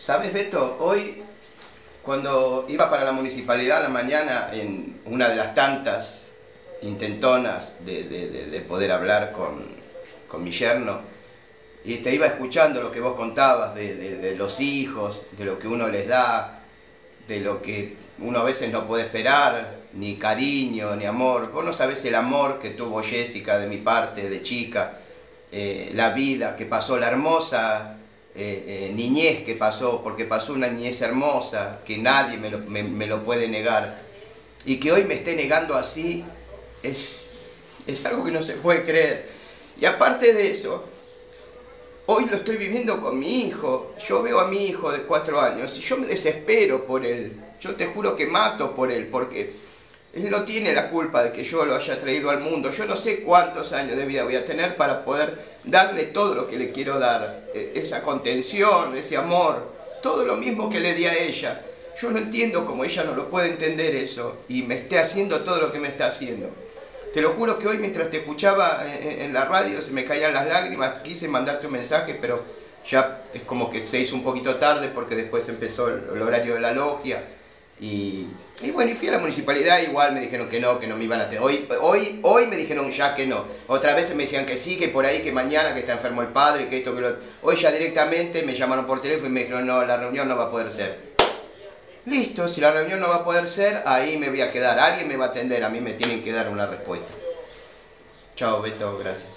¿Sabes, Beto? Hoy, cuando iba para la municipalidad a la mañana, en una de las tantas intentonas de, poder hablar con, con, mi yerno, y te iba escuchando lo que vos contabas de, los hijos, de lo que uno les da, de lo que uno a veces no puede esperar, ni cariño, ni amor. Vos no sabés el amor que tuvo Jessica de mi parte, de chica, eh, la vida que pasó, la hermosa eh, eh, niñez que pasó, porque pasó una niñez hermosa, que nadie me lo, me, lo, puede negar. Y que hoy me esté negando así, es, es algo que no se puede creer. Y aparte de eso, hoy lo estoy viviendo con mi hijo. Yo veo a mi hijo de cuatro años y yo me desespero por él. Yo te juro que mato por él, porque él no tiene la culpa de que yo lo haya traído al mundo. Yo no sé cuántos años de vida voy a tener para poder darle todo lo que le quiero dar. E, esa contención, ese amor, todo lo mismo que le di a ella. Yo no entiendo cómo ella no lo puede entender eso y me esté haciendo todo lo que me está haciendo. Te lo juro que hoy mientras te escuchaba en, la radio se me caían las lágrimas, quise mandarte un mensaje, pero ya es como que se hizo un poquito tarde porque después empezó el horario de la logia y bueno, y fui a la municipalidad, igual me dijeron que no, que no me iban a tener. Hoy, hoy, hoy me dijeron ya que no. Otra vez me decían que sí, que por ahí, que mañana, que está enfermo el padre, que esto, que lo Hoy ya directamente me llamaron por teléfono y me dijeron, no, la reunión no va a poder ser. Listo, si la reunión no va a poder ser, ahí me voy a quedar. Alguien me va a atender, a mí me tienen que dar una respuesta. Chao, Beto, gracias.